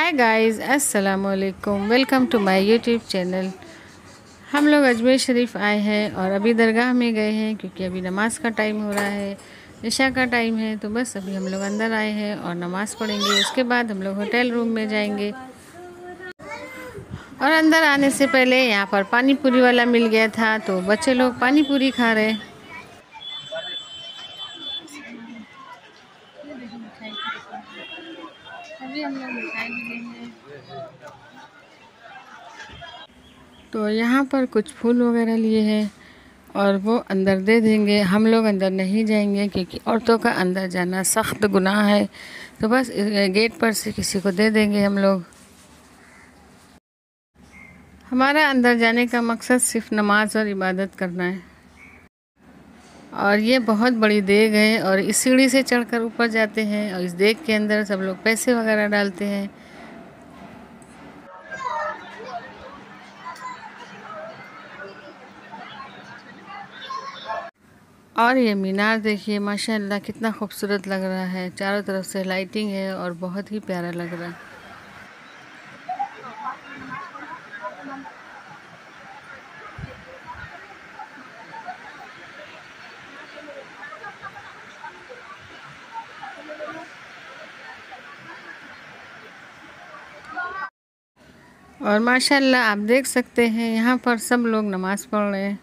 हाय guys अस्सलाम वालेकुम welcome to my YouTube channel हम लोग अजमेर शरीफ आए हैं और अभी दरगाह में गए हैं क्योंकि अभी नमाज़ का टाइम हो रहा है ईशा का टाइम है तो बस अभी हम लोग अंदर आए हैं और नमाज़ पढ़ेंगे। उसके बाद हम लोग होटल रूम में जाएँगे। और अंदर आने से पहले यहाँ पर पानी पूरी वाला मिल गया था तो बच्चे लोग पानी पूरी खा रहे तो यहाँ पर कुछ फूल वगैरह लिए हैं और वो अंदर दे देंगे। हम लोग अंदर नहीं जाएँगे क्योंकि औरतों का अंदर जाना सख्त गुनाह है। तो बस गेट पर से किसी को दे देंगे हम लोग। हमारा अंदर जाने का मकसद सिर्फ़ नमाज़ और इबादत करना है। और ये बहुत बड़ी देग है और इस सीढ़ी से चढ़कर ऊपर जाते हैं और इस देग के अंदर सब लोग पैसे वगैरह डालते हैं। और ये मीनार देखिए, माशाल्लाह कितना खूबसूरत लग रहा है। चारों तरफ़ से लाइटिंग है और बहुत ही प्यारा लग रहा है। और माशाल्लाह, आप देख सकते हैं, यहाँ पर सब लोग नमाज़ पढ़ रहे हैं।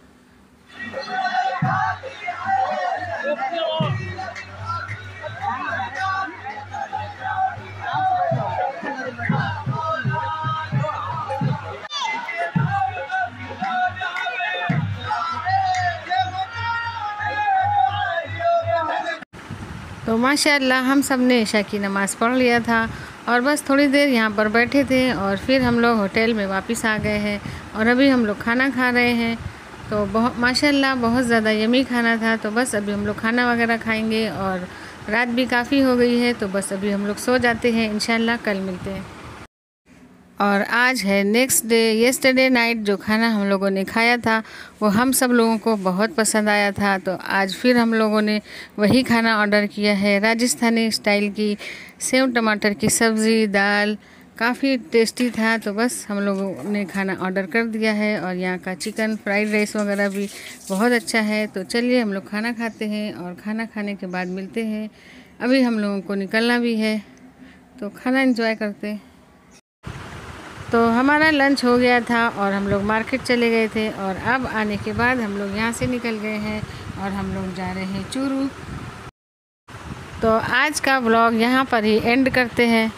तो माशाल्लाह, हम सबने ईशा की नमाज़ पढ़ लिया था। और बस थोड़ी देर यहाँ पर बैठे थे और फिर हम लोग होटल में वापस आ गए हैं और अभी हम लोग खाना खा रहे हैं। तो बहुत, माशाल्लाह बहुत ज़्यादा यमी खाना था तो बस अभी हम लोग खाना वगैरह खाएँगे और रात भी काफ़ी हो गई है तो बस अभी हम लोग सो जाते हैं। इन कल मिलते हैं। और आज है नेक्स्ट डे येस्टरडे नाइट जो खाना हम लोगों ने खाया था, वो हम सब लोगों को बहुत पसंद आया था। तो आज फिर हम लोगों ने वही खाना ऑर्डर किया है। राजस्थानी स्टाइल की सेव टमाटर की सब्ज़ी, दाल, काफ़ी टेस्टी था। तो बस हम लोगों ने खाना ऑर्डर कर दिया है और यहाँ का चिकन फ्राइड राइस वगैरह भी बहुत अच्छा है। तो चलिए हम लोग खाना खाते हैं और खाना खाने के बाद मिलते हैं। अभी हम लोगों को निकलना भी है। तो खाना इंजॉय करते हैं। तो हमारा लंच हो गया था और हम लोग मार्केट चले गए थे और अब आने के बाद हम लोग यहाँ से निकल गए हैं और हम लोग जा रहे हैं चूरू। तो आज का ब्लॉग यहाँ पर ही एंड करते हैं।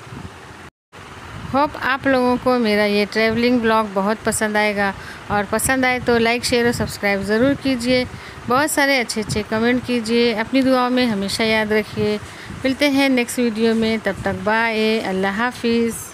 होप आप लोगों को मेरा ये ट्रैवलिंग ब्लॉग बहुत पसंद आएगा और पसंद आए तो लाइक शेयर और सब्सक्राइब ज़रूर कीजिए। बहुत सारे अच्छे अच्छे कमेंट कीजिए। अपनी दुआओं में हमेशा याद रखिए। मिलते हैं नेक्स्ट वीडियो में। तब तक बाय अल्लाह हाफिज़।